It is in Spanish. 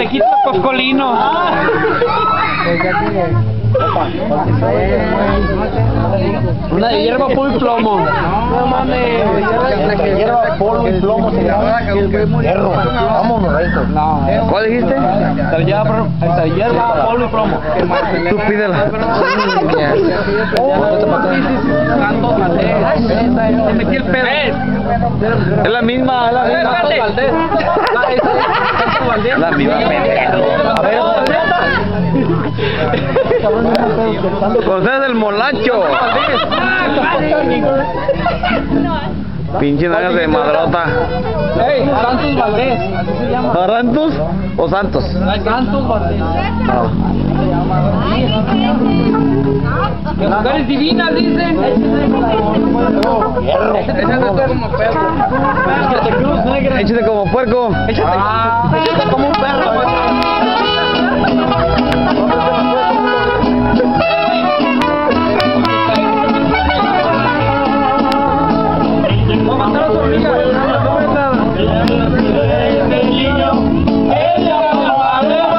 El coscolino. Una de hierba puro y plomo. No mames. Hierba, polvo y plomo se llama. Hierro. Vámonos. No. ¿Cuál dijiste? Esta hierba, hierba, polvo y plomo. Tú pídela. Es la misma, es la misma. Ah, Valdés. La misma pendejo. A ver, José del Molacho. Pinche nalgas de madrota. Ey, Santos Valdés. Así se llama. ¿Barantus o Santos? Santos Valdés. Las mujeres divinas, dicen. Échate como perro. Échate como puerco. Échate, échate como un perro.